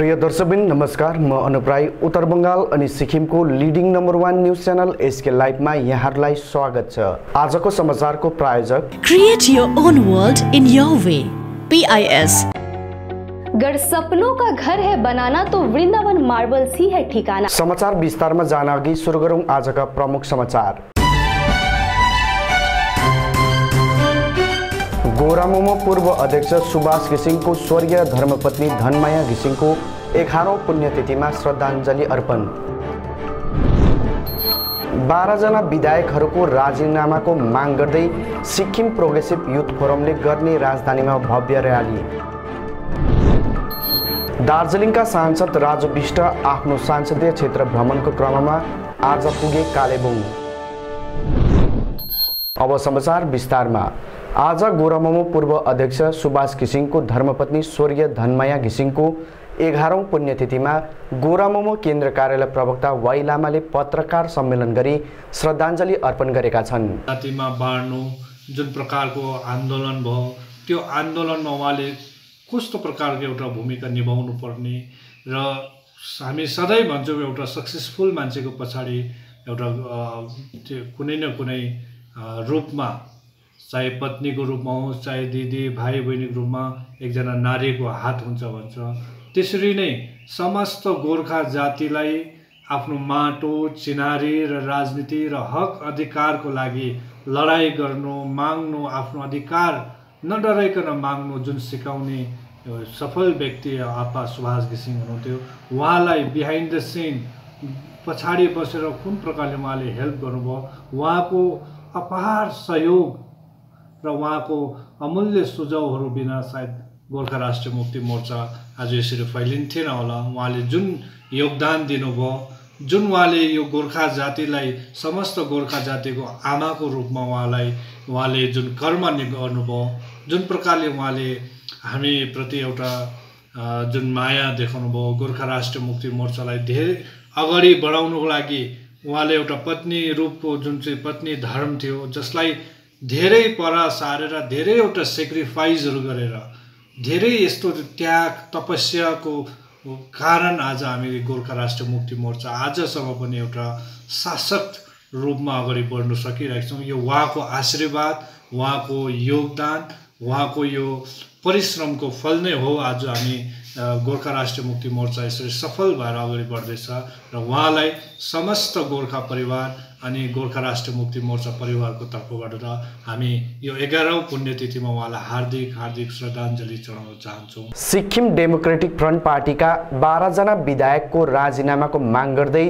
प्रिय दर्शकबिन नमस्कार म अनुप राई उत्तर बङ्गाल अनि सिक्किमको leading number one news channel S लाइभमा यहाँहरूलाई स्वागत छ आजको समाचारको प्रायोजक Create your own world in your way. PIS. गर सपनों का घर है बनाना तो वृंदावन मार्बल्स ही है ठिकाना समाचार विस्तारमा जान अघि सुरु गरौँ आजका प्रमुख समाचार गोरामोमो पूर्व अध्यक्ष सुभाष घिसिङको स्वर्गीय धर्मपत्नी धनमाया घिसिङको एघारौँ पुण्यतिथिमा श्रद्धाञ्जली अर्पण। बाह्रजना विधायकहरूको राजीनामाको माग गर्दै सिक्किम प्रोग्रेसिभ युथ फोरमले गर्ने राजधानीमा भव्य र्याली दार्जिलिङका सांसद राजु विष्ट आफ्नो सांसदीय क्षेत्र भ्रमणको क्रममा आज पुगे कालेबुङ। अब समाचार विस्तारमा। आज गोरामोमो पूर्व अध्यक्ष सुभाष घिसिङको धर्मपत्नी स्वर्गीय धनमाया घिसिङको एघारौँ पुण्यतिथिमा गोरामोमो केन्द्र कार्यालय प्रवक्ता वाइ लामाले पत्रकार सम्मेलन गरी श्रद्धाञ्जली अर्पण गरेका छन्। जातिमा बाँड्नु जुन प्रकारको आन्दोलन भयो त्यो आन्दोलनमा उहाँले कस्तो प्रकारको एउटा भूमिका निभाउनु पर्ने र हामी सधैँ भन्छौँ एउटा सक्सेसफुल मान्छेको पछाडि एउटा त्यो कुनै न कुनै रूपमा चाहे पत्नीको रूपमा होस् चाहे दिदी भाइ बहिनीको रूपमा एकजना नारीको हात हुन्छ भन्छ। त्यसरी नै समस्त गोर्खा जातिलाई आफ्नो माटो चिनारी र राजनीति र हक अधिकारको लागि लडाइँ गर्नु माग्नु आफ्नो अधिकार नडराइकन माग्नु जुन सिकाउने सफल व्यक्ति आपा सुभाष घिसिङ हुनुहुन्थ्यो। उहाँलाई बिहाइन्ड द सिन पछाडि बसेर कुन प्रकारले उहाँले हेल्प गर्नुभयो उहाँको अपार सहयोग र उहाँको अमूल्य सुझाउहरू बिना सायद गोर्खा राष्ट्रिय मुक्ति मोर्चा आज यसरी फैलिन्थेन होला। उहाँले जुन योगदान दिनुभयो जुन उहाँले यो गोर्खा जातिलाई समस्त गोर्खा जातिको आमाको रूपमा उहाँलाई उहाँले जुन कर्म गर्नुभयो जुन प्रकारले उहाँले हामीप्रति एउटा जुन माया देखाउनु भयो गोर्खा राष्ट्रिय मुक्ति मोर्चालाई धेरै अगाडि बढाउनुको लागि उहाँले एउटा पत्नी रूपको जुन चाहिँ पत्नी धर्म थियो जसलाई धेरै पर सारेर धेरैवटा सेक्रिफाइसहरू गरेर धेरै यस्तो त्याग तपस्याको कारण आज हामी गोर्खा राष्ट्रिय मुक्ति मोर्चा आजसम्म पनि एउटा शासक रूपमा अगाडि बढ्न सकिरहेका छौँ। यो उहाँको आशीर्वाद उहाँको योगदान उहाँको यो परिश्रमको फल नै हो। आज हामी गोर्खा राष्ट्रिय मुक्ति मोर्चा यसरी सफल भएर अगाडि बढ्दैछ र उहाँलाई समस्त गोर्खा परिवार अनि गोर्खा राष्ट्रिय मुक्ति मोर्चा परिवारको तर्फबाट र हामी यो एघारौँ पुण्यतिथिमा उहाँलाई हार्दिक हार्दिक श्रद्धाञ्जली चढाउन चाहन्छौँ। सिक्किम डेमोक्रेटिक फ्रन्ट पार्टीका बाह्रजना विधायकको राजीनामाको माग गर्दै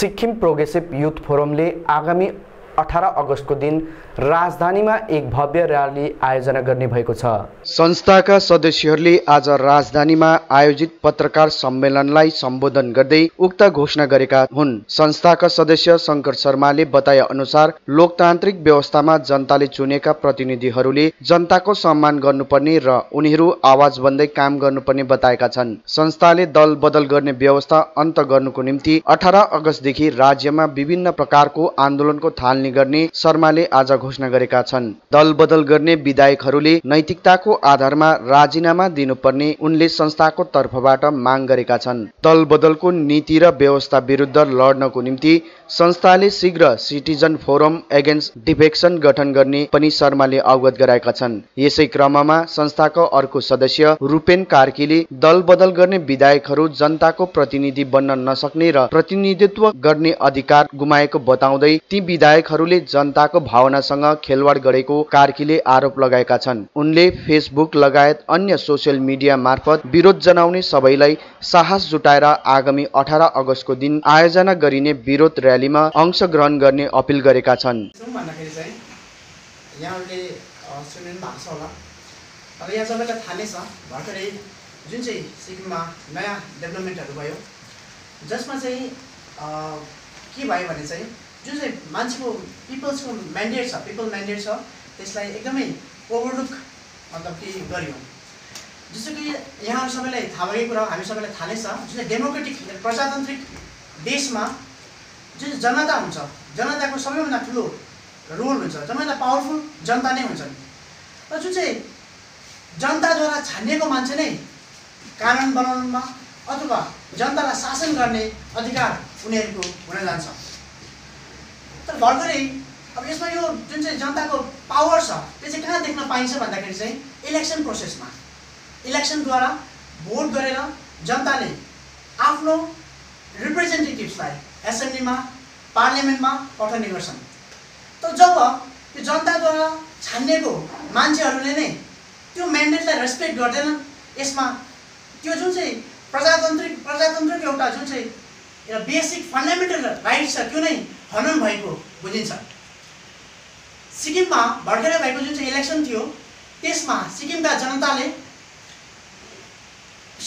सिक्किम प्रोग्रेसिभ युथ फोरमले आगामी अठार अगस्तको दिन राजधानीमा एक भव्य र्याली आयोजना गर्ने भएको छ। संस्थाका सदस्यहरूले आज राजधानीमा आयोजित पत्रकार सम्मेलनलाई सम्बोधन गर्दै उक्त घोषणा गरेका हुन्। संस्थाका सदस्य शङ्कर शर्माले बताए अनुसार लोकतान्त्रिक व्यवस्थामा जनताले चुनेका प्रतिनिधिहरूले जनताको सम्मान गर्नुपर्ने र उनीहरू आवाज बन्दै काम गर्नुपर्ने बताएका छन्। संस्थाले दल बदल गर्ने व्यवस्था अन्त गर्नुको निम्ति अठार अगस्तदेखि राज्यमा विभिन्न प्रकारको आन्दोलनको थालनी गर्ने शर्माले आज घोषणा गरेका छन्। दल बदल गर्ने विधायकहरूले नैतिकताको आधारमा राजीनामा दिनुपर्ने उनले संस्थाको तर्फबाट माग गरेका छन्। दल बदलको नीति र व्यवस्था विरुद्ध लड्नको निम्ति संस्थाले शीघ्र सिटिजन फोरम एगेन्स्ट डिफेक्सन गठन गर्ने पनि शर्माले अवगत गराएका छन्। यसै क्रममा संस्थाको अर्को सदस्य रूपेन कार्कीले दल बदल गर्ने विधायकहरू जनताको प्रतिनिधि बन्न नसक्ने र प्रतिनिधित्व गर्ने अधिकार गुमाएको बताउँदै ती विधायकहरूले जनताको भावनासँग खेलवाड गरेको कार्कीले आरोप लगाएका छन्। उनले फेसबुक लगायत अन्य सोसियल मिडिया मार्फत विरोध जनाउने सबैलाई साहस जुटाएर आगामी अठार अगस्तको दिन आयोजना गरिने विरोध र्यालीमा अंशग्रहण गर्ने अपिल गरेका छन्। अब यहाँ सबैलाई थाहा नै छ भर्खरै जुन चाहिँ सिक्किममा नयाँ डेभलपमेन्टहरू भयो जसमा चाहिँ के भयो भने चाहिँ जुन चाहिँ मान्छेको पिपल्सको म्यान्डेट छ पिपल म्यान्डेट छ त्यसलाई एकदमै ओभरलुक मतलब के गरियो जस्तो कि यहाँहरू सबैलाई थाहा भएकै कुरा हामी सबैलाई थाहा नै छ जुन चाहिँ डेमोक्रेटिक प्रजातान्त्रिक देशमा जुन चाहिँ जनता हुन्छ जनताको सबैभन्दा ठुलो रोल हुन्छ सबैभन्दा पावरफुल जनता नै हुन्छन्। र जुन चाहिँ जनताद्वारा छानिएको मान्छे नै कानुन बनाउनुमा अथवा जनतालाई शासन गर्ने अधिकार उनीहरूको हुन जान्छ। तर भर्खरै अब यसमा यो जुन चाहिँ जनताको पावर छ त्यो चाहिँ कहाँ देख्न पाइन्छ भन्दाखेरि चाहिँ इलेक्सन प्रोसेसमा इलेक्सनद्वारा भोट गरेर जनताले आफ्नो रिप्रेजेन्टेटिभ्सलाई एसेम्ब्लीमा पार्लियामेन्टमा पठाउने गर्छन्। तर जब त्यो जनताद्वारा छानिएको मान्छेहरूले नै त्यो म्यान्डेटलाई रेस्पेक्ट गर्दैनन् यसमा त्यो जुन चाहिँ प्रजातान्त्रिक प्रजातन्त्रको एउटा जुन चाहिँ बेसिक फन्डामेन्टल राइट छ त्यो नै हनन भएको बुझिन्छ। सिक्किममा भर्खरै भएको जुन चाहिँ इलेक्सन थियो त्यसमा सिक्किमका जनताले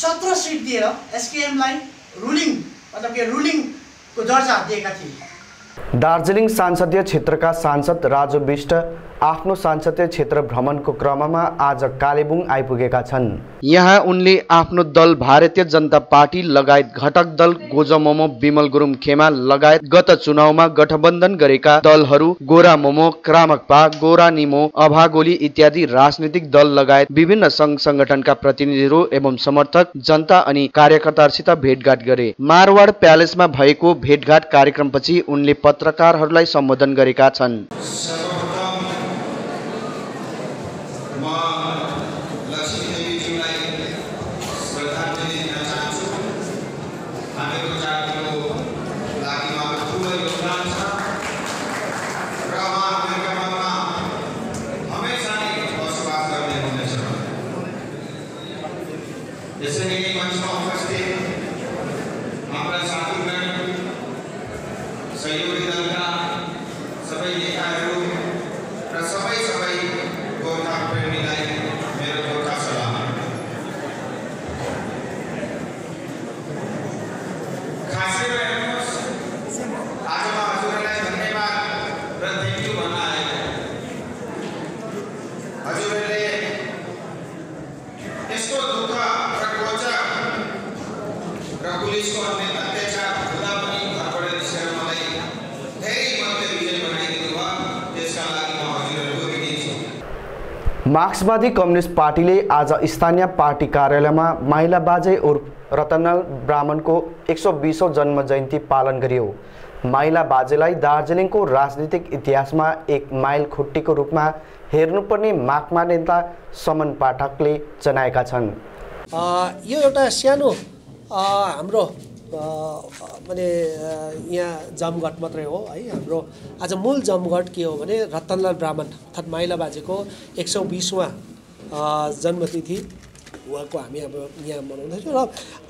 सत्र सिट दिएर एसकेएमलाई रुलिङ मतलब कि रुलिङको दर्जा दिएका थिए। दार्जिलिङ संसदीय क्षेत्रका सांसद राजु विष्ट आफ्नो संसदीय क्षेत्र भ्रमणको क्रममा आज कालेबुङ आइपुगेका छन्। यहाँ उनले आफ्नो दल भारतीय जनता पार्टी लगायत घटक दल गोजमोमो विमल गुरुङ खेमा लगायत गत चुनावमा गठबन्धन गरेका दलहरू गोरा मोमो क्रामकपा गोरा निमो अभागोली इत्यादि राजनीतिक दल लगायत विभिन्न सङ्घ सङ्गठनका प्रतिनिधिहरू एवं समर्थक जनता अनि कार्यकर्ताहरूसित भेटघाट गरे। मारवाड प्यालेसमा भएको भेटघाट कार्यक्रमपछि उनले पत्रकारहरूलाई सम्बोधन गरेका छन् सर्वप्रथम म लक्ष्मी देवीज्यूलाई श्रद्धाञ्जली दिन चाहन्छु हामीहरूको जातिको लागि उहाँको ठुलो योगदान छ र उहाँ हामीहरूका मनमा हमेसा नै बसोबास गर्ने हुनेछ यसरी नै मञ्चमा उपस्थित हाम्रा साथीगण सहयोगी दलका सबै नेताहरू र सबै सबै गोर्खा प्रेमीलाई मेरो गोर्खा सलाम खासै हेर्नुहोस् आज म हजुरहरूलाई धन्यवाद र थ्याङ्क यू भन्न आएको हजुरहरूले यस्तो दुःख र कोचक र पुलिसको अन्य अत्याचार हुँदा पनि घरबाट निस्केर मलाई धेरै मध्य विजय बनाइदिनु भयो त्यसका लागि म हजुरहरूको ऋणी छु मार्क्सवादी कम्युनिस्ट पार्टीले आज स्थानीय पार्टी कार्यालयमा माइला बाजे उर्फ रतनलाल ब्राह्मणको एक सौ बिसौँ जन्म जयन्ती पालन गरियो। माइला बाजेलाई दार्जिलिङको राजनीतिक इतिहासमा एक माइल खुट्टीको रूपमा हेर्नुपर्ने माकमा नेता समन पाठकले जनाएका छन्। यो एउटा सानो हाम्रो माने यहाँ जमघट मात्रै हो है हाम्रो आज मूल जमघट के हो भने रतनलाल ब्राह्मण अर्थात् माइला बाजेको एक सौ बिसवाँ जन्मतिथि उहाँको हामी अब यहाँ मनाउँदैछौँ र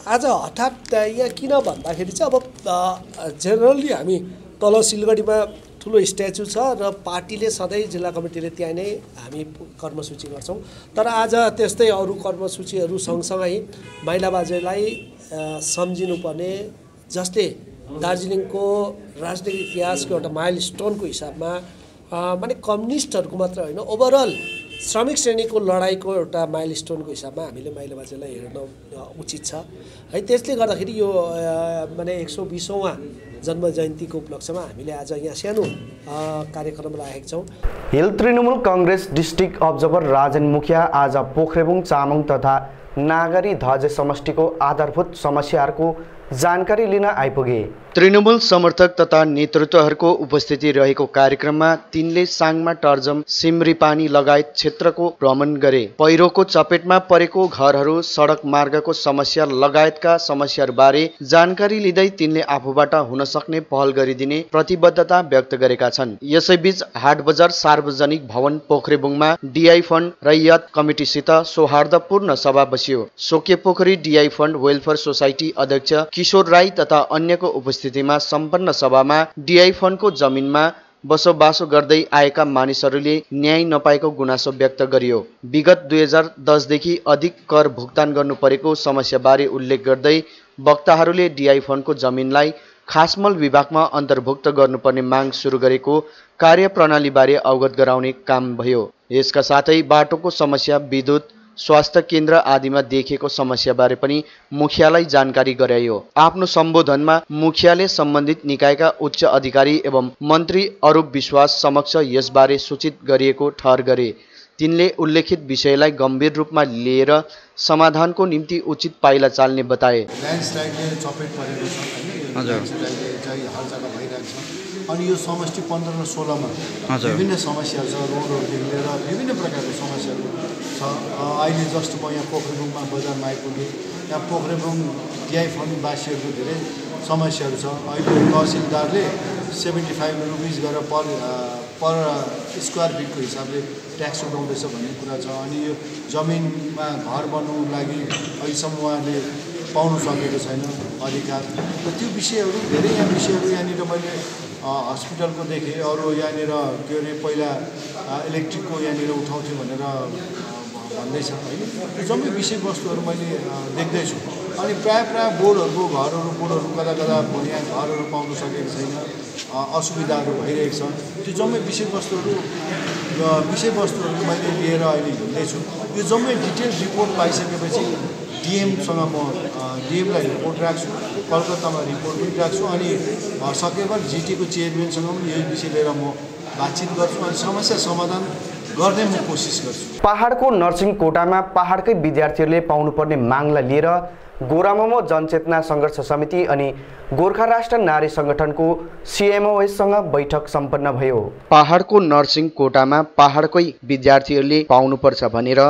आज हठात् यहाँ किन भन्दाखेरि चाहिँ अब जेनरली हामी तल सिलगढीमा ठुलो स्ट्याचु छ र पार्टीले सधैँ जिल्ला कमिटीले त्यहाँ नै हामी कर्मसूची गर्छौँ। तर आज त्यस्तै अरू कर्मसूचीहरू सँगसँगै माइला बाजेलाई सम्झिनुपर्ने जसले दार्जिलिङको राजनीतिक इतिहासको एउटा माइल स्टोनको हिसाबमा माने कम्युनिस्टहरूको मात्र होइन ओभरअल श्रमिक श्रेणीको लडाइँको एउटा माइल स्टोनको हिसाबमा हामीले माइला बाजेलाई हेर्न उचित छ। है त्यसले गर्दाखेरि यो माने एक सौ बिसौँ जन्म जयन्तीको उपलक्ष्यमा हामीले आज यहाँ सानो कार्यक्रम राखेका छौँ। Hill Trinamool Congress district observer Rajen Mukhia आज पोखरेबुङ चामङ तथा नागरी धजे समष्टिको आधारभूत समस्याहरूको जानकारी लिन आइपुगे। तृणमूल समर्थक तथा नेतृत्वहरूको उपस्थिति रहेको कार्यक्रममा तिनले साङमा टर्जम सिमरिपानी लगायत क्षेत्रको भ्रमण गरे। पहिरोको चपेटमा परेको घरहरू सडक मार्गको समस्या लगायतका समस्याहरूबारे जानकारी लिँदै तिनले आफूबाट हुन सक्ने पहल गरिदिने प्रतिबद्धता व्यक्त गरेका छन्। यसैबीच हाट बजार सार्वजनिक भवन पोखरेबुङमा डिआई फन्ड रैयत कमिटीसित सौहार्दपूर्ण सभा बस्यो। Soke Pokhari DI fund welfare society अध्यक्ष किशोर राई तथा अन्यको उपस्थितिमा सम्पन्न सभामा डिआई फन्डको जमिनमा बसोबासो गर्दै आएका मानिसहरूले न्याय नपाएको गुनासो व्यक्त गरियो। विगत दुई हजार दसदेखि अधिक कर भुक्तान गर्नु परेको समस्याबारे उल्लेख गर्दै वक्ताहरूले डिआई फन्डको जमिनलाई खासमल विभागमा अन्तर्भुक्त गर्नुपर्ने माग सुरु गरेको कार्यप्रणालीबारे अवगत गराउने काम भयो। यसका साथै बाटोको समस्या विद्युत स्वास्थ्य केन्द्र आदिमा देखिएको समस्याबारे पनि मुखियालाई जानकारी गराइयो। आफ्नो सम्बोधनमा मुखियाले सम्बन्धित निकायका उच्च अधिकारी एवं मन्त्री अरूप विश्वास समक्ष यसबारे सूचित गरिएको ठहर गरे। तिनले उल्लेखित विषयलाई गम्भीर रूपमा लिएर समाधानको निम्ति उचित पाइला चाल्ने बताए। चाहिँ हर जग्गा भइरहेको छ। अनि यो समष्टि पन्ध्र र सोह्रमा विभिन्न समस्याहरू छ रोडहरूदेखि लिएर विभिन्न प्रकारको समस्याहरू छ। अहिले जस्तो म यहाँ पोखरेबुङमा बजारमा आइपुगेँ। यहाँ पोखरेबुङ टिआई फन्डवासीहरूको धेरै समस्याहरू छ। अहिले तहसिलदारले सेभेन्टी फाइभ रुपिस गरेर पर पर स्क्वायर फिटको हिसाबले ट्याक्स उठाउँदैछ भन्ने कुरा छ। अनि यो जमिनमा घर बनाउनु लागि अहिलेसम्म उहाँले पाउनु सकेको छैन अधिकार। र त्यो विषयहरू धेरै यहाँ विषयहरू यहाँनिर मैले हस्पिटलको देखेँ। अरू यहाँनिर के अरे पहिला इलेक्ट्रिकको यहाँनिर उठाउँथ्यो भनेर भन्दैछ होइन? त्यो जम्मै विषयवस्तुहरू मैले देख्दैछु। अनि प्रायः प्रायः बोर्डहरूको घरहरू बोर्डहरू कता कता यहाँ घरहरू पाउनु सकेको छैन। असुविधाहरू भइरहेको छ। त्यो जम्मै विषयवस्तुहरू विषयवस्तुहरू मैले लिएर अहिले हिँड्दैछु। यो जम्मै डिटेल रिपोर्ट पाइसकेपछि डिएमसँग म डिएमलाई रिपोर्ट राख्छु कलकत्तामा रिपोर्ट पनि राख्छु अनि सकेमा जिटीको चेयरम्यानसँग पनि यही विषय लिएर म बातचित गर्छु अनि समस्या समाधान गर्ने म कोसिस गर्छु। पहाडको नर्सिङ कोटामा पहाडकै विद्यार्थीहरूले पाउनुपर्ने मागलाई लिएर गोरामोमो जनचेतना सङ्घर्ष समिति अनि गोर्खा राष्ट्र नारी सङ्गठनको सिएमओएससँग बैठक सम्पन्न भयो। पहाडको नर्सिङ कोटामा पहाडकै विद्यार्थीहरूले पाउनुपर्छ भनेर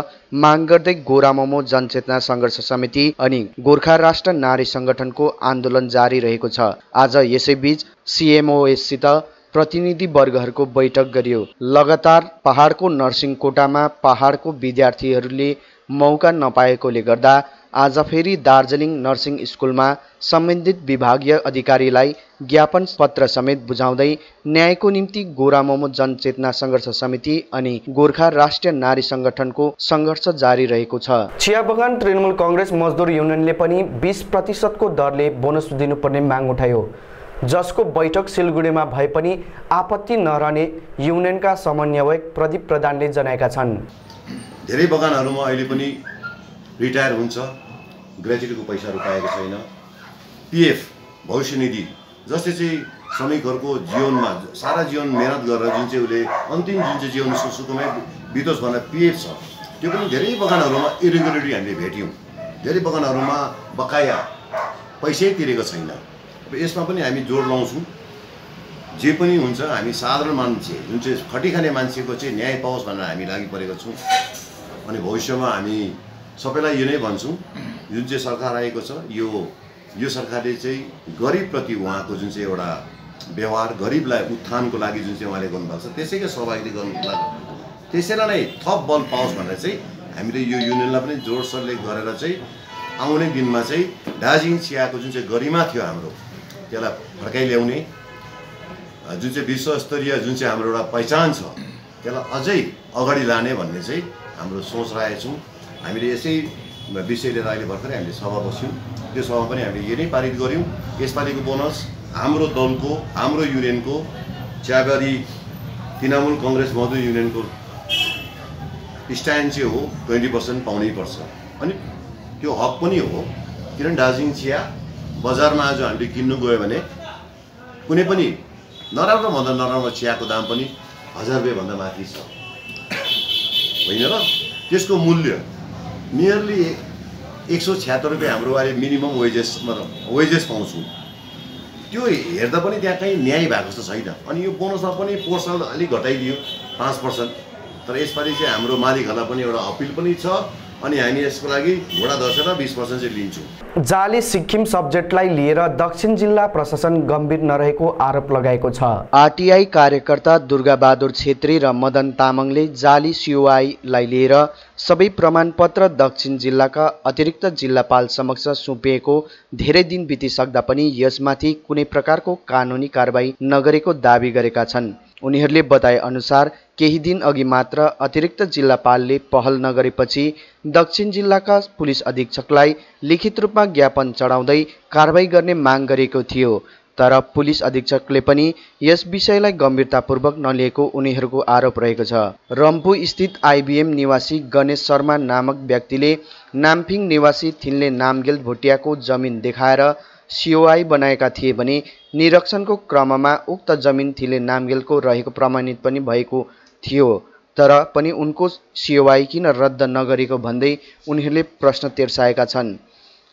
माग गर्दै गोरामोमो जनचेतना सङ्घर्ष समिति अनि गोर्खा राष्ट्र नारी सङ्गठनको आन्दोलन जारी रहेको छ। आज यसैबीच सिएमओएससित प्रतिनिधि वर्गहरूको बैठक गरियो। लगातार पहाडको नर्सिङ कोटामा पहाडको विद्यार्थीहरूले मौका नपाएकोले गर्दा आज फेरि दार्जिलिङ नर्सिङ स्कुलमा सम्बन्धित विभागीय अधिकारीलाई ज्ञापन पत्र समेत बुझाउँदै न्यायको निम्ति गोरामोमो जनचेतना सङ्घर्ष समिति अनि गोर्खा राष्ट्रिय नारी सङ्गठनको सङ्घर्ष जारी रहेको छ। चिया बगान तृणमूल कङ्ग्रेस मजदुर युनियनले पनि बिस प्रतिशतको दरले बोनस दिनुपर्ने माग उठायो। जसको बैठक सिलगढीमा भए पनि आपत्ति नरहने युनियनका समन्वयक प्रदीप प्रधानले जनाएका छन्। धेरै बगानहरूमा अहिले पनि रिटायर हुन्छ। ग्रेजुएटीको पैसाहरू पाएको छैन। पिएफ भविष्य निधि जसले चाहिँ श्रमिकहरूको जीवनमा सारा जीवन मिहिनेत गरेर जुन चाहिँ उसले अन्तिम जुन चाहिँ जीवन सु सुकुमै बितोस् भनेर पिएफ छ त्यो पनि धेरै बगानहरूमा इरेगुलरिटी हामीले भेट्यौँ। धेरै बगानहरूमा बकाया पैसै तिरेको छैन। अब यसमा पनि हामी जोड लाउँछौँ। जे पनि हुन्छ हामी साधारण मान्छे जुन चाहिँ खटिखाने मान्छेको चाहिँ न्याय पाओस् भनेर हामी लागि परेको छौँ। अनि भविष्यमा हामी सबैलाई यो नै भन्छौँ जुन चाहिँ सरकार आएको छ यो यो सरकारले चाहिँ गरिबप्रति उहाँको जुन चाहिँ एउटा व्यवहार गरिबलाई उत्थानको लागि जुन चाहिँ उहाँले गर्नुभएको छ त्यसैकै सहभागी गर्नुको लागि त्यसैलाई नै थप बल पाओस् भनेर चाहिँ हामीले यो युनियनलाई पनि जोडसोडले गरेर चाहिँ आउने दिनमा चाहिँ दार्जिलिङ चियाको जुन चाहिँ गरिमा थियो हाम्रो त्यसलाई फर्काइ ल्याउने जुन चाहिँ विश्वस्तरीय जुन चाहिँ हाम्रो एउटा पहिचान छ त्यसलाई अझै अगाडि लाने भन्ने चाहिँ हाम्रो सोच राखेका छौँ। हामीले यसै विषय लिएर अहिले भर्खरै हामीले सभा बस्यौँ। त्यो सभा पनि हामीले यही नै पारित गऱ्यौँ। यसपालिको बोनस हाम्रो दलको हाम्रो युनियनको चियाबारी तृणमूल कङ्ग्रेस मजदुर युनियनको स्ट्यान्ड चाहिँ हो ट्वेन्टी पर्सेन्ट पाउनै पर्छ। अनि त्यो हक पनि हो। किनभने दार्जिलिङ चिया बजारमा आज हामीले किन्नु गयो भने कुनै पनि नराम्रो भन्दा नराम्रो चियाको दाम पनि हजार रुपियाँभन्दा माथि छ। होइन र? त्यसको मूल्य नियरली एक सौ छ्यात्तर रुपियाँ हाम्रो अहिले मिनिमम वेजेस मतलब वेजेस पाउँछौँ। त्यो हेर्दा पनि त्यहाँ कहीँ न्याय भएको जस्तो छैन। अनि यो बोनसमा पनि पोर्सन अलिक घटाइदियो पाँच पर्सेन्ट। तर यसपालि चाहिँ हाम्रो मालिकहरूलाई पनि एउटा अपिल पनि छ। अनि हामी यसको लागि घोडा दसेर बिस पर्सेन्ट चाहिँ लिन्छौँ। जाली सिक्किम सब्जेक्टलाई लिएर दक्षिण जिल्ला प्रशासन गम्भीर नरहेको आरोप लगाएको छ। आरटिआई कार्यकर्ता दुर्गाबहादुर छेत्री र मदन तामाङले जाली सिओआईलाई लिएर सबै प्रमाणपत्र दक्षिण जिल्लाका अतिरिक्त जिल्लापाल समक्ष सुम्पिएको धेरै दिन बितिसक्दा पनि यसमाथि कुनै प्रकारको कानुनी कारवाही नगरेको दावी गरेका छन्। उनीहरूले बताए अनुसार केही दिन अघि मात्र अतिरिक्त जिल्लापालले पहल नगरेपछि दक्षिण जिल्लाका पुलिस अधीक्षकलाई लिखित रूपमा ज्ञापन चढाउँदै कारवाही गर्ने माग गरेको थियो। तर पुलिस अधीक्षकले पनि यस विषयलाई गम्भीरतापूर्वक नलिएको उनीहरूको आरोप रहेको छ। रम्फू स्थित आइबिएम निवासी गणेश शर्मा नामक व्यक्तिले नाम्फिङ निवासी थिन्ले नामगेल भुटियाको जमिन देखाएर सिओआई बनाएका थिए भने निरीक्षणको क्रममा उक्त जमिन थिले नामगेलको रहेको प्रमाणित पनि भएको थियो तर पनि उनको सिओआई किन रद्द नगरेको भन्दै उनीहरूले प्रश्न तेर्साएका छन्।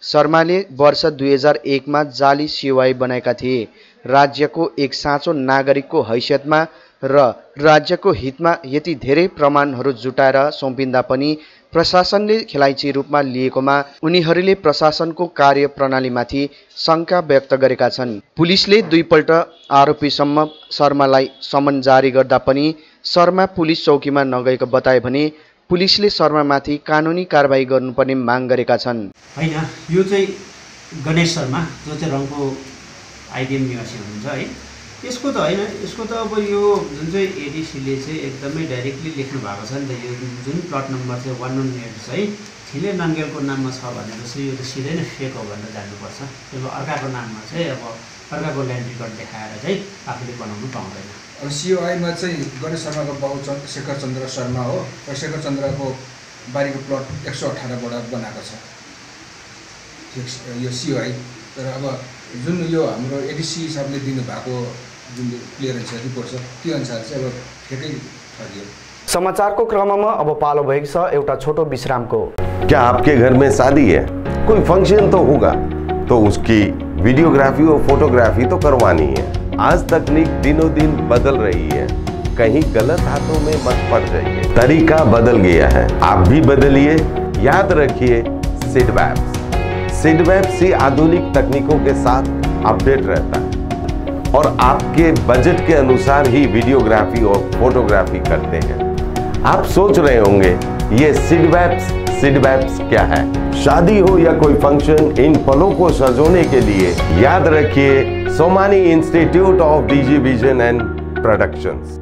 शर्माले वर्ष दुई हजार एकमा जाली सिओआई बनाएका थिए। राज्यको एक साँचो नागरिकको हैसियतमा र राज्यको हितमा यति धेरै प्रमाणहरू जुटाएर सुम्पिँदा पनि प्रशासनले खेलाइँची रूपमा लिएकोमा उनीहरूले प्रशासनको कार्य प्रणालीमाथि शङ्का व्यक्त गरेका छन्। पुलिसले दुईपल्ट आरोपीसम्म शर्मालाई समन जारी गर्दा पनि शर्मा पुलिस चौकीमा नगएको बताए भने पुलिसले शर्मामाथि कानुनी कारवाही गर्नुपर्ने माग गरेका छन्। होइन यो चाहिँ गणेश शर्मा जो चाहिँ रङको आइडिएम निवासी हुनुहुन्छ है। यसको त होइन यसको त अब यो जुन चाहिँ एडिसीले चाहिँ एकदमै डाइरेक्टली लेख्नु भएको छ नि त यो जुन प्लट नम्बर चाहिँ वान वान एट चाहिँ छिले नाङ्गेलको नाममा छ भनेर चाहिँ यो त सिधै नै फेक हो भनेर जान्नुपर्छ। अब अर्काको नाममा चाहिँ अब अर्काको ल्यान्ड रेकर्ड देखाएर चाहिँ आफूले बनाउनु पाउँदैन। अब सिओआईमा चाहिँ गणेश शर्माको बाउ शेखर चन्द्र शर्मा हो र शेखर चन्द्रको बारीको प्लट एक सौ अठारबाट बनाएको छ। यो सिओआई तर अब जुन यो हाम्रो एडिसी हिसाबले दिनुभएको जुन क्लियरेन्स रिपोर्ट छ त्यो अनुसार चाहिँ अब ठिकै ठगियो। समाचारको क्रममा अब पालो भएको छ एउटा छोटो विश्रामको। क्या आपके घर में शादी है? कोई फंक्शन तो होगा तो उसकी वीडियोग्राफी और फोटोग्राफी तो करवानी है। आज तकनीक दिनों दिन बदल रही है। कहीं गलत हाथों में मत पड़ जाइए। तरीका बदल गया है। आप भी बदलिए। याद रखिए सिडवैप सिडवैप से आधुनिक तकनीकों के साथ अपडेट रहता है। और आपके बजट के अनुसार ही वीडियोग्राफी और फोटोग्राफी करते हैं। आप सोच रहे होंगे, ये सिडवैप्स सिडवैप्स क्या है? शादी हो या कोई फ़ंक्शन, इन पलों को सजोने के लिए याद रखिए Somani institute of DG vision and productions.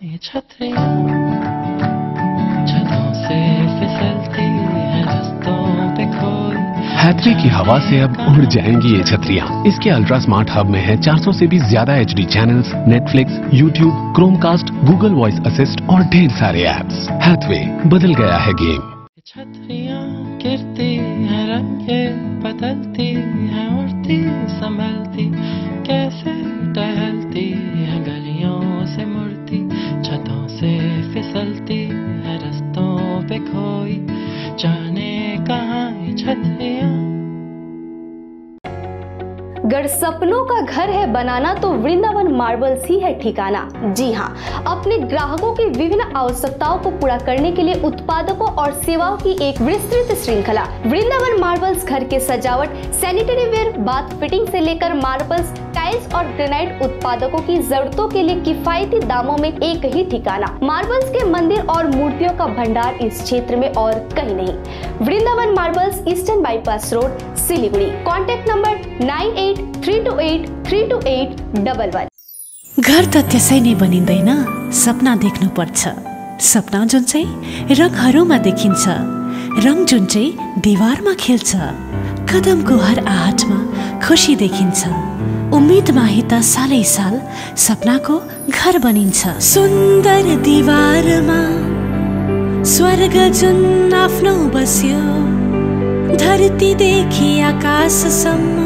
ये हैथवे की हवा से अब उड़ जाएँगी ये छतरियाँ। इसके अल्ट्रा स्मार्ट हब में है 400 से भी ज़्यादा H D channels Netflix YouTube Chromecast Google voice assist और ढेर सारे एप्स हैथवे बदल गया है गेम छतरियाँ गिरती है, रंगे बदलती है, उड़ती अगर सपनों का घर है बनाना तो वृंदावन मार्बल्स ही है ठिकाना। जी हाँ अपने ग्राहकों की विभिन्न आवश्यकताओं को पूरा करने के लिए उत्पादकों और सेवाओं की एक विस्तृत श्रृंखला। वृंदावन मार्बल्स घर के सजावट सैनिटरी वेयर बाथ फिटिंग से लेकर मार्बल्स टाइल्स और ग्रेनाइट उत्पादकों की जरूरतों के लिए किफायती दामों में एक ही ठिकाना। मार्बल्स के मंदिर और मूर्तियों का भंडार इस क्षेत्र में और कहीं नहीं। Vrindavan marbles eastern bypass road Siliguri. Contact number nine eight three two eight three two eight double one घर त त्यसै नै बनिँदैन सपना देख्नुपर्छ सपना जुन चाहिँ रङहरूमा देखिन्छ। रङ जुन चाहिँ दिवारमा खेल्छ। कदमको हर आहटमा खुसी देखिन्छ। उम्मेदमा त सालै साल सपनाको घर बनिन्छ। सुन्दर दिवारमा स्वर्ग जुन आफ्नो बस्यो धरतीदेखि आकाशसम्म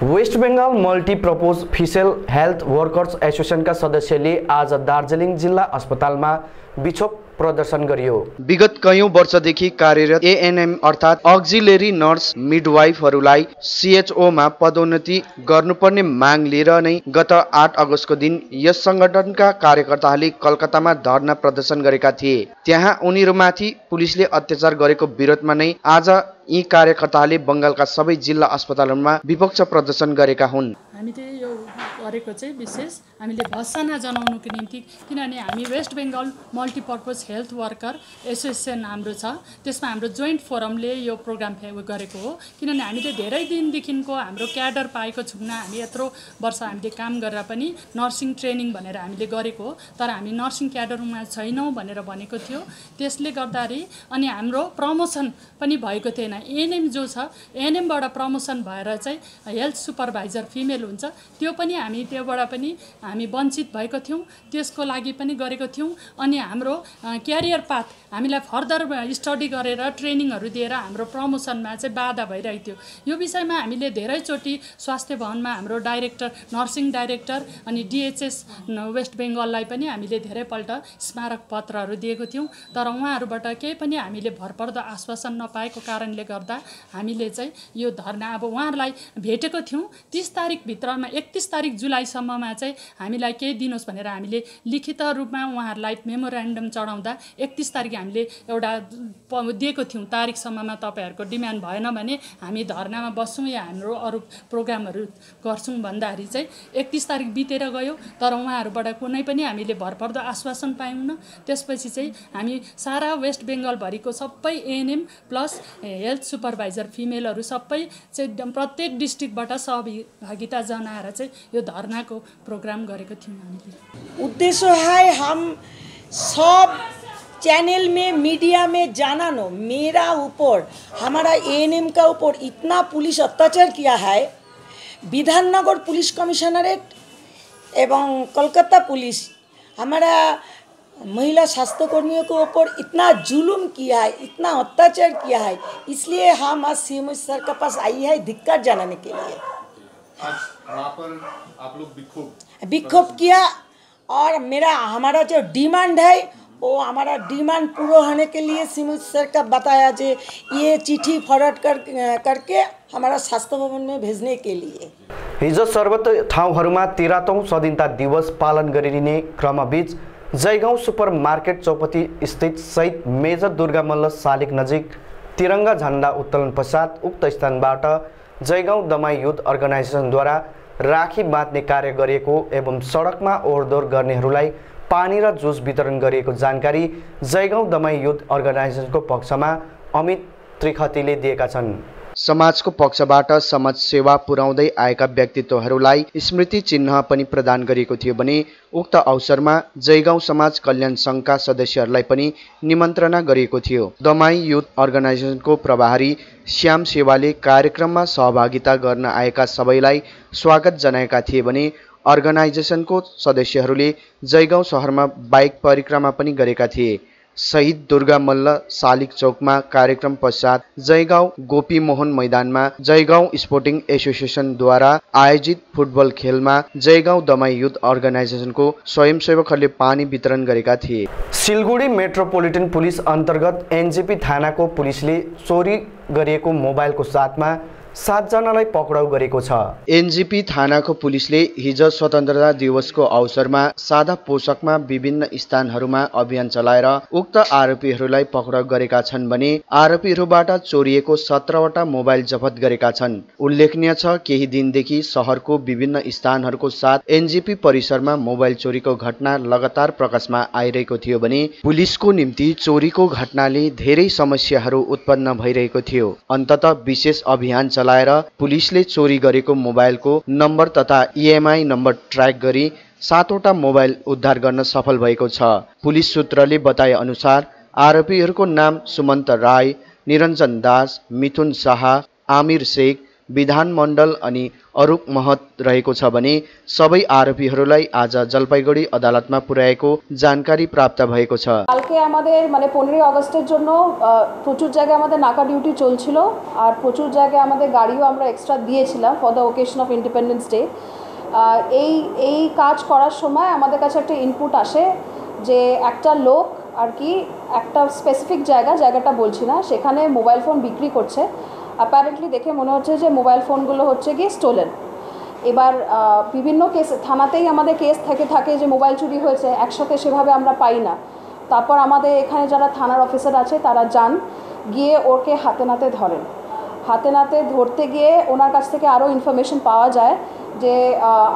west Bengal multipurpose female health workers एसोसिएसनका सदस्यले आज दार्जिलिङ जिल्ला अस्पतालमा बिछोप प्रदर्शन गरियो। विगत कैयौँ वर्षदेखि कार्यरत एएनएम अर्थात् अक्जिलेरी नर्स मिडवाइफहरूलाई सिएचओमा पदोन्नति गर्नुपर्ने माग लिएर नै गत आठ अगस्तको दिन यस सङ्गठनका कार्यकर्ताहरूले कलकत्तामा धरना प्रदर्शन गरेका थिए। त्यहाँ उनीहरूमाथि पुलिसले अत्याचार गरेको विरोधमा नै आज यी कार्यकर्ताहरूले बङ्गालका सबै जिल्ला अस्पतालहरूमा विपक्ष प्रदर्शन गरेका हुन्। हामी चाहिँ यो गरेको चाहिँ विशेष हामीले भत्सना जनाउनुको निम्ति किनभने हामी west Bengal multipurpose health worker association हाम्रो छ। त्यसमा हाम्रो जोइन्ट फोरमले यो प्रोग्राम गरेको हो। किनभने हामीले धेरै दिनदेखिको हाम्रो क्याडर पाएको छौँ हामी यत्रो वर्ष हामीले काम गरेर पनि नर्सिङ ट्रेनिङ भनेर हामीले गरेको हो। तर हामी नर्सिङ क्याडरमा छैनौँ भनेर भनेको थियो। त्यसले गर्दाखेरि अनि हाम्रो प्रमोसन पनि भएको थिएन। एएनएम जो छ एएनएमबाट प्रमोसन भएर चाहिँ हेल्थ सुपरभाइजर फिमेल हुन्छ। त्यो पनि हामी त्योबाट पनि हामी वञ्चित भएको थियौँ। त्यसको लागि पनि गरेको थियौँ। अनि हाम्रो क्यारियर पाथ हामीलाई फर्दर स्टडी गरेर ट्रेनिङहरू दिएर हाम्रो प्रमोसनमा चाहिँ बाधा भइरहेको थियो। यो विषयमा हामीले धेरैचोटि स्वास्थ्य भवनमा हाम्रो डाइरेक्टर नर्सिङ डाइरेक्टर अनि डिएचएस वेस्ट बेङ्गललाई पनि हामीले धेरैपल्ट स्मारक पत्रहरू दिएको थियौँ। तर उहाँहरूबाट केही पनि हामीले भरपर्दो आश्वासन नपाएको कारणले गर्दा हामीले चाहिँ यो धर्ना अब उहाँहरूलाई भेटेको थियौँ। तिस तारिकभित्रमा एकतिस तारिक जुलाईसम्ममा चाहिँ हामीलाई केही दिनुहोस् भनेर हामीले लिखित रूपमा उहाँहरूलाई मेमोरेन्डम चढाउँदा एकतिस तारिक हामीले एउटा दिएको थियौँ। तारिकसम्ममा तपाईँहरूको डिमान्ड भएन भने हामी धर्नामा बस्छौँ या हाम्रो अरू प्रोग्रामहरू गर्छौँ भन्दाखेरि चाहिँ एकतिस तारिक बितेर गयो। तर उहाँहरूबाट कुनै पनि हामीले भरपर्दो आश्वासन पायौँ त्यसपछि चाहिँ हामी सारा वेस्ट बेङ्गलभरिको सबै एएनएम प्लस हेल्थ सुपरभाइजर फिमेलहरू सबै चाहिँ प्रत्येक डिस्ट्रिक्टबाट सहभागिता जनाएर चाहिँ यो धर्नाको प्रोग्राम उद्देश्य है हम सब चैनल में, मीडिया में जाना नो, मेरा ऊपर, हमारा एएनएम का ऊपर इतना पुलिस अत्याचार किया है, विधाननगर पुलिस कमिश्नरेट एवं कलकत्ता पुलिस, हमारा महिला स्वास्थ्यकर्मियों के ऊपर इतना जुलुम किया है, इतना अत्याचार किया है, इसलिए हम आज सी सर के पास आई है, धिक्कार जनाने के लिए। आज वहाँ पर आप लोग विक्षोभ विक्षोभ किया और मेरा हमारा जो डिमांड है वो हमारा डिमांड पूरा होने के लिए सिमुल सर का बताया जे ये चिट्ठी फॉरवर्ड कर करके हमारा स्वास्थ्य भवन में भेजने के लिए। हिजो सर्वत्र ठाउँहरूमा तेह्रतौँ स्वाधीनता दिवस पालन गरिने क्रमबीच जयगाउँ सुपर मार्केट चौपती स्थित शहीद मेजर दुर्गा मल्ल शालिग नजिक तिरङ्गा झन्डा उत्तोलन पश्चात उक्त स्थानबाट जयगाउँ दमाई युथ अर्गनाइजेसनद्वारा राखी बाँध्ने कार्य गरिएको एवं सडकमा ओहोरदोहोर गर्नेहरूलाई पानी र जुस वितरण गरिएको जानकारी जयगाउँ दमाई युथ अर्गनाइजेसनको पक्षमा अमित त्रिखतीले दिएका छन्। समाजको पक्षबाट समाज सेवा पुर्याउँदै आएका व्यक्तित्वहरूलाई स्मृति चिन्ह पनि प्रदान गरिएको थियो भने उक्त अवसरमा जयगाउँ समाज कल्याण सङ्घका सदस्यहरूलाई पनि निमन्त्रणा गरिएको थियो। दमाई युथ अर्गनाइजेसनको प्रभारी श्याम सेवाले कार्यक्रममा सहभागिता गर्न आएका सबैलाई स्वागत जनाएका थिए भने अर्गनाइजेसनको सदस्यहरूले जयगाउँ सहरमा बाइक परिक्रमा पनि गरेका थिए। शहीद दुर्गा मल्ल शालिग चौकमा कार्यक्रम पश्चात जयगाउँ गोपी मोहन मैदानमा जयगाउँ स्पोर्टिङ एसोसिएसनद्वारा आयोजित फुटबल खेलमा जयगाउँ दमाई युथ अर्गनाइजेसनको स्वयंसेवकहरूले पानी वितरण गरेका थिए। सिलगढी मेट्रोपोलिटन पुलिस अन्तर्गत एनजेपी थानाको पुलिसले चोरी गरिएको मोबाइलको साथमा सातजनालाई पक्राउ गरेको छ। एनजिपी थानाको पुलिसले हिजो स्वतन्त्रता दिवसको अवसरमा सादा पोसाकमा विभिन्न स्थानहरूमा अभियान चलाएर उक्त आरोपीहरूलाई पक्राउ गरेका छन् भने आरोपीहरूबाट चोरिएको सत्रवटा मोबाइल जफत गरेका छन्। उल्लेखनीय छ केही दिनदेखि सहरको विभिन्न स्थानहरूको साथ एनजिपी परिसरमा मोबाइल चोरीको घटना लगातार प्रकाशमा आइरहेको थियो भने पुलिसको निम्ति चोरीको घटनाले धेरै समस्याहरू उत्पन्न भइरहेको थियो। अन्तत विशेष अभियान चलाएर पुलिसले चोरी गरेको मोबाइलको नम्बर तथा इएमआई नम्बर ट्र्याक गरी सातवटा मोबाइल उद्धार गर्न सफल भएको छ। पुलिस सूत्रले बताए अनुसार आरोपीहरूको नाम सुमन्त राई निरञ्जन दास मिथुन शाह आमिर शेख विधान मण्डल अनि अरूप महत रहेको छ भने सबै आरोपीहरूलाई आज जलपाइगुडी अदालतमा पुर्याएको जानकारी प्राप्त भएको छ কালকে আমাদের মানে পনেরোই আগস্টের জন্য আহ, প্রচুর জায়গায় আমাদের নাকা ডিউটি চলছিল আর প্রচুর জায়গায় আমাদের গাড়িও আমরা এক্সট্রা দিয়েছিলাম for the occasion of independence day এই এই কাজ করার সময় আমাদের কাছে একটা ইনপুট আসে যে একটা লোক আর কি একটা স্পেসিফিক জায়গা জায়গাটা বলছি না সেখানে মোবাইল ফোন বিক্রি করছে অ্যাপারেন্টলি দেখে মনে হচ্ছে যে মোবাইল ফোনগুলো হচ্ছে গিয়ে স্টোলেন এবার বিভিন্ন কেস থানাতেই আমাদের কেস থেকে থাকে যে মোবাইল চুরি হয়েছে, একসাথে সেভাবে আমরা পাই না। তারপর আমাদের এখানে যারা থানার অফিসার আছে, তারা যান, গিয়ে ওকে হাতে নাতে ধরেন। হাতে নাতে ধরতে গিয়ে ওনার কাছ থেকে আরও ইনফরমেশন পাওয়া যায় যে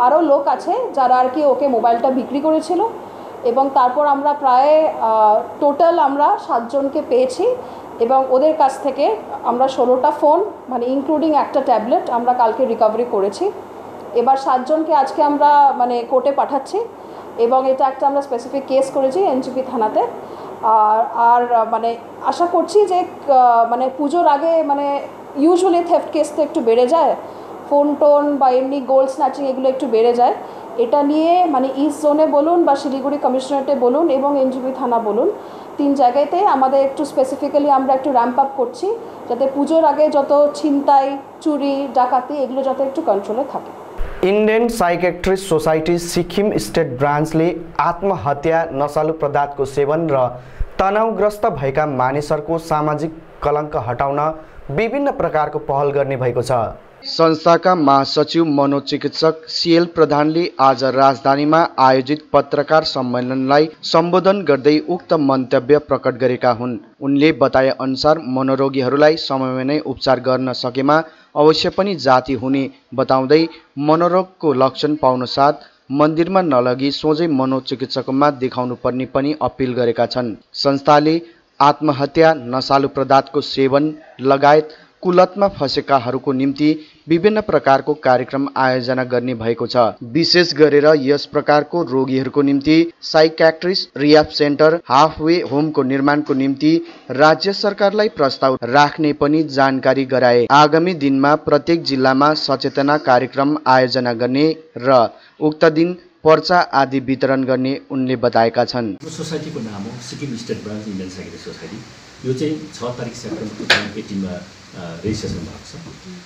আরও লোক আছে যারা আর কি ওকে মোবাইলটা বিক্রি করেছিল। এবং তারপর আমরা প্রায় টোটাল আমরা সাতজনকে পেয়েছি। এবং ওদের কাছ থেকে আমরা ষোলোটা ফোন মানে ইনক্লুডিং একটা ট্যাবলেট আমরা কালকে রিকভারি করেছি। এবার সাতজনকে আজকে আমরা মানে কোর্টে পাঠাচ্ছি এবং এটা একটা আমরা স্পেসিফিক কেস করেছি এনজিপি থানাতে। আর আর মানে আশা করছি যে মানে পুজোর আগে মানে ইউজুয়ালি থেফট কেস তো একটু বেড়ে যায় ফোন টোন বা এমনি গোল্ড স্ন্যাচিং এগুলো একটু বেড়ে যায়। এটা নিয়ে মানে ইস্ট জোনে বলুন বা শিলিগুড়ি কমিশনারেটে বলুন এবং এনজিপি থানা বলুন তিন জায়গাতে আমাদের একটু স্পেসিফিক্যালি আমরা একটু র্যাম্প আপ করছি যাতে পুজোর আগে যত ছিনতাই চুরি ডাকাতি এগুলো যাতে একটু কন্ট্রোলে থাকে Indian psychiatrist society Sikkim state ব্রাঞ্চলে আত্মহত্যা नसालु पदार्थको सेवन र तनावग्रस्त भएका मानिसहरूको सामाजिक কলঙ্ক हटाउन विभिन्न प्रकारको पहल गर्ने भएको छ संस्थाका महासचिव मनोचिकित्सक सिएल प्रधानले आज राजधानीमा आयोजित पत्रकार सम्मेलनलाई सम्बोधन गर्दै उक्त मन्तव्य प्रकट गरेका हुन्। उनले बताए अनुसार मनोरोगीहरूलाई समयमा नै उपचार गर्न सकेमा अवश्य पनि जाति हुने बताउँदै मनोरोगको लक्षण पाउन साथ मन्दिरमा नलगी सोझै मनोचिकित्सकमा देखाउनु पर्ने पनि अपिल गरेका छन्। संस्थाले आत्महत्या नसालु पदार्थको सेवन लगायत कुलतमा फँसेकाहरूको निम्ति विभिन्न प्रकारको कार्यक्रम आयोजना गर्ने भएको छ। विशेष गरेर यस प्रकारको रोगीहरूको निम्ति साइक्याट्रिस्ट रियाप सेन्टर हाफवे होमको निर्माणको निम्ति राज्य सरकारलाई प्रस्ताव राख्ने पनि जानकारी गराए। आगामी दिनमा प्रत्येक जिल्लामा सचेतना कार्यक्रम आयोजना गर्ने र उक्त दिन पर्चा आदि वितरण गर्ने उनले बताएका छन्। सोसाइटीको नाम हो Sikkim state branch Indian psychiatric society. यो चाहिँ छ तारिक सेप्टेम्बर टु थाउजन्ड एटिनमा रेजिस्ट्रेसन भएको छ।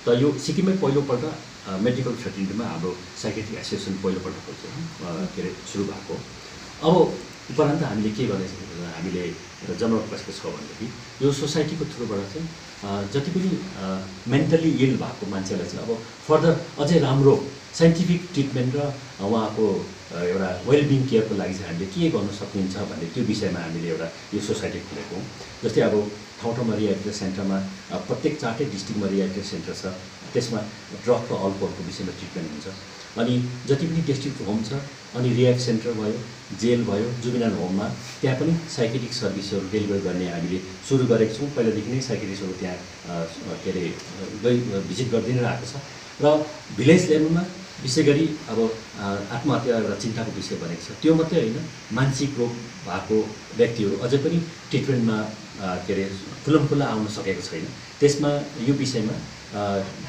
त यो सिक्किममै पहिलोपल्ट मेडिकल फ्रेटर्निटीमा हाम्रो साइकेट्रिक एसोसिएसन पहिलोपल्ट के अरे सुरु भएको। अब उपरान्त हामीले के गर्दैछ हामीले जनरल कसको छ भनेदेखि यो सोसाइटीको थ्रुबाट चाहिँ जति पनि मेन्टली इल भएको मान्छेलाई चाहिँ अब फर्दर अझै राम्रो साइन्टिफिक ट्रिटमेन्ट र उहाँको एउटा वेलबिङ केयरको लागि चाहिँ हामीले के गर्न सकिन्छ भन्ने त्यो विषयमा हामीले एउटा यो सोसाइटी खोलेको हौँ। जस्तै अब ठाउँ ठाउँमा रिहाइड्रेट सेन्टरमा प्रत्येक चारटै डिस्ट्रिक्टमा रिहाइड्रेट सेन्टर छ। त्यसमा ड्रग र अल्कोहलको विषयमा ट्रिटमेन्ट हुन्छ। अनि जति पनि डिस्ट्रिक्ट होम छ अनि रिहाइड सेन्टर भयो जेल भयो जुबिनाल होममा त्यहाँ पनि साइकेटिक सर्भिसहरू डेलिभर गर्ने हामीले सुरु गरेको छौँ। पहिलादेखि नै साइकेटिक्सहरू त्यहाँ के अरे गइ भिजिट गरिदिनु आएको छ। र भिलेज लेभलमा विशेष गरी अब आत्महत्या एउटा चिन्ताको विषय बनेको छ। त्यो मात्रै होइन मानसिक रोग भएको व्यक्तिहरू अझै पनि ट्रिटमेन्टमा के अरे खुल्लम खुल्ला आउन सकेको छैन। त्यसमा यो विषयमा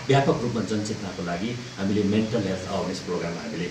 व्यापक रूपमा जनचेतनाको लागि हामीले मेन्टल हेल्थ अवेरनेस प्रोग्राम हामीले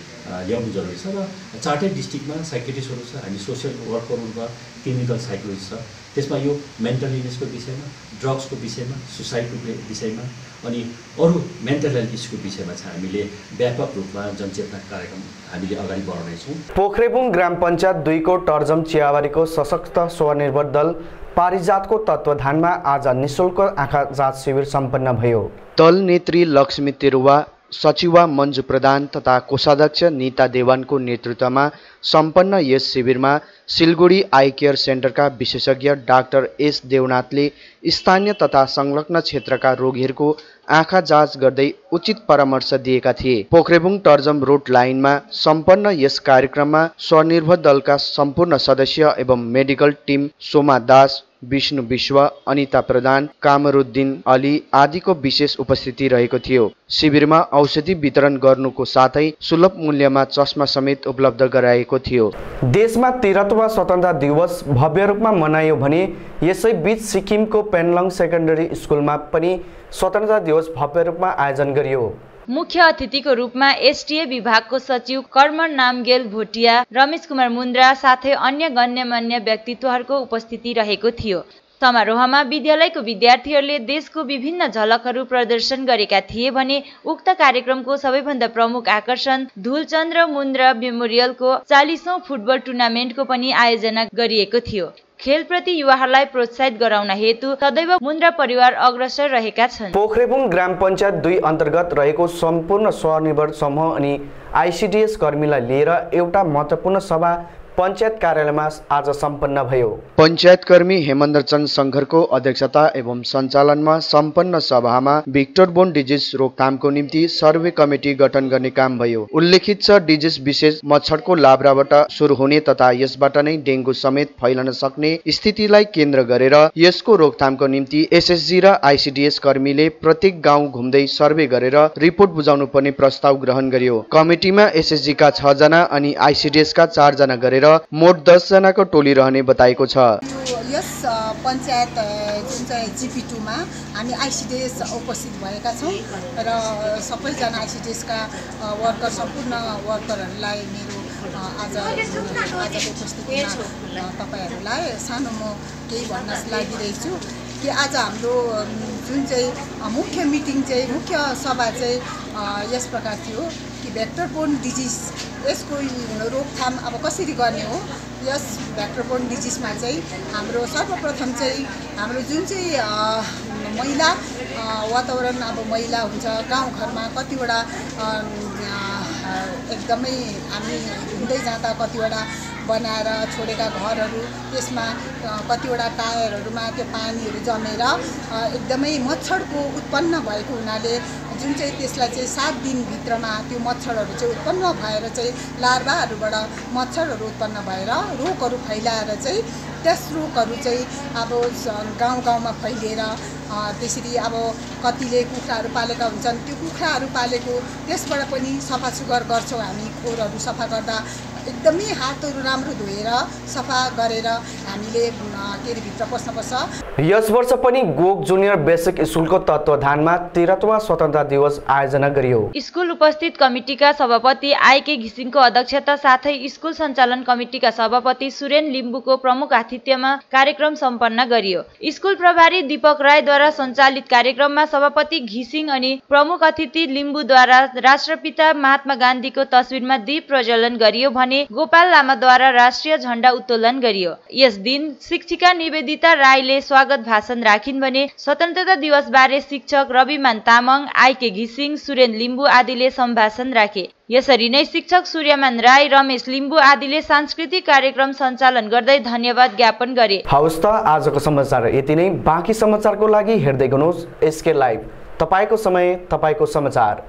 ल्याउनु जरुरी छ र चारटै डिस्ट्रिक्टमा साइकेटिस्टहरू छ हामी सोसियल वर्करहरू भयो क्लिनिकल साइकोलोजिस्ट छ। त्यसमा यो मेन्टल इलनेसको विषयमा ड्रग्सको विषयमा सुसाइडको विषयमा अनि अरू मेन्टल हेल्थ इस्युको विषयमा चाहिँ हामीले व्यापक रूपमा जनचेतना कार्यक्रम हामीले अगाडि बढाउनेछौँ। पोखरेबुङ ग्राम पञ्चायत दुईको टर्जम चियाबारीको सशक्त स्वनिर्भर दल पारिजातको तत्वधानमा आज निशुल्क आँखा जाँच शिविर सम्पन्न भयो। दल नेत्री लक्ष्मी तिरुवा सचिवा मन्जु प्रधान तथा कोषाध्यक्ष निता देवानको नेतृत्वमा सम्पन्न यस शिविरमा सिलगढी आई केयर सेन्टरका विशेषज्ञ डाक्टर एस देवनाथले स्थानीय तथा संलग्न क्षेत्रका रोगीहरूको आँखा जाँच गर्दै उचित परामर्श दिएका थिए। पोखरेबुङ टर्जम रोड लाइनमा सम्पन्न यस कार्यक्रममा स्वनिर्भर दलका सम्पूर्ण सदस्य एवं मेडिकल टिम सोमा दास विष्णु विश्व अनिता प्रधान कामरुद्दिन अली आदिको विशेष उपस्थिति रहेको थियो। शिविरमा औषधि वितरण गर्नुको साथै सुलभ मूल्यमा चस्मा समेत उपलब्ध गराएको थियो। देशमा तेह्रत्व स्वतन्त्र दिवस भव्य रूपमा मनायो भने यसै बीच सिक्किमको पेनलङ सेकेन्डरी स्कुलमा पनि स्वतन्त्र दिवस भव्य रूपमा आयोजन गरियो। मुख्य अतिथिको रूपमा एसटिए विभागको सचिव कर्मन नामगेल भोटिया रमेश कुमार मुन्द्रा साथै अन्य गण्यमान्य व्यक्तित्वहरूको उपस्थिति रहेको थियो। समारोहमा विद्यालयको विद्यार्थीहरूले देशको विभिन्न झलकहरू प्रदर्शन गरेका थिए भने उक्त कार्यक्रमको सबैभन्दा प्रमुख आकर्षण धुलचन्द्र मुन्द्र मेमोरियलको चालिसौँ फुटबल टुर्नामेन्टको पनि आयोजना गरिएको थियो। खेलप्रति युवाहरूलाई प्रोत्साहित गराउन हेतु सदैव मुन्द्रा परिवार अग्रसर रहेका छन्। पोखरेबुङ ग्राम पञ्चायत दुई अन्तर्गत रहेको सम्पूर्ण स्वनिर्भर समूह अनि आइसिडिएस कर्मीलाई लिएर एउटा महत्त्वपूर्ण सभा पञ्चायत कार्यालयमा आज सम्पन्न भयो। पञ्चायत कर्मी हेमन्त चन्द शङ्करको अध्यक्षता एवं सञ्चालनमा सम्पन्न सभामा भिक्टर बोन डिजिज रोकथामको निम्ति सर्वे कमिटी गठन गर्ने काम भयो। उल्लेखित छ डिजिज विशेष मच्छरको लाब्राबाट सुरु हुने तथा यसबाट नै डेङ्गु समेत फैलन सक्ने स्थितिलाई केन्द्र गरेर यसको रोकथामको निम्ति एसएसजी र आइसिडिएस कर्मीले प्रत्येक गाउँ घुम्दै सर्वे गरेर रिपोर्ट बुझाउनु पर्ने प्रस्ताव ग्रहण गरियो। कमिटीमा एसएसजीका छजना अनि आइसिडिएसका चारजना गरेर मोट दसजनाको टोली रहने बताएको छ। यस पञ्चायत जुन चाहिँ जिपी टूमा हामी आइसिडिएस उपस्थित भएका छौँ र सबैजना आइसिडिएसका वर्कर सम्पूर्ण वर्करहरूलाई मेरो आज आजको उपस्थितिमा तपाईँहरूलाई सानो म केही भन्न लागिरहेको छु कि आज हाम्रो जुन चाहिँ मुख्य मिटिङ चाहिँ मुख्य सभा चाहिँ यस प्रकार थियो। कि भेक्टरबोन डिजिज यसको रोकथाम अब कसरी गर्ने हो यस भेक्टरबोन डिजिजमा चाहिँ हाम्रो सर्वप्रथम चाहिँ हाम्रो जुन चाहिँ महिला वातावरण अब महिला हुन्छ गाउँघरमा कतिवटा एकदमै हामी हिँड्दै जाँदा कतिवटा बनाएर छोडेका घरहरू त्यसमा कतिवटा टायरहरूमा त्यो पानीहरू जमेर एकदमै मच्छरको उत्पन्न भएको हुनाले जुन चाहिँ त्यसलाई चाहिँ सात दिनभित्रमा त्यो मच्छरहरू चाहिँ उत्पन्न भएर चाहिँ लार्भाहरूबाट मच्छरहरू उत्पन्न भएर रोगहरू फैलाएर चाहिँ त्यस रोगहरू चाहिँ अब गाउँ गाउँमा फैलिएर त्यसरी अब कतिले कुखुराहरू पालेका हुन्छन् त्यो कुखुराहरू पालेको त्यसबाट पनि सफा सुग्घर गर्छौँ हामी खोरहरू सफा गर्दा। एकदमै हातहरू राम्रो धोएर सफा गरेर हामीले के अरे भित्र पस्नुपर्छ। यस वर्ष पनि गोक जुनियर बेसिक स्कुलको तत्त्वधानमा तेह्रतमा स्वतन्त्रता दिवस आयोजना गरियो। स्कुल उपस्थित कमिटीका सभापति आइके घिसिङको अध्यक्षता साथै स्कुल सञ्चालन कमिटीका सभापति सुरेन लिम्बुको प्रमुख आतिथ्यमा कार्यक्रम सम्पन्न गरियो। स्कुल प्रभारी दीपक राईद्वारा सञ्चालित कार्यक्रममा सभापति घिसिङ अनि प्रमुख अतिथि लिम्बुद्वारा राष्ट्रपिता महात्मा गान्धीको तस्विरमा दीप प्रज्वलन गरियो भने गर्ने गोपाल लामाद्वारा राष्ट्रिय झण्डा उत्तोलन गरियो। यस दिन शिक्षिका निवेदिता राईले स्वागत भाषण राखिन् भने स्वतन्त्रता दिवस बारे शिक्षक रविमान तामाङ आइके घिसिङ सुरेन लिम्बू आदिले सम्भाषण राखे। यसरी नै शिक्षक सूर्यमान राई रमेश लिम्बू आदिले सांस्कृतिक कार्यक्रम सञ्चालन गर्दै धन्यवाद ज्ञापन गरे। हवस् त आजको समाचार यति नै। बाँकी समाचारको लागि हेर्दै गर्नुहोस् एसके लाइभ। तपाईँको समय तपाईँको समाचार।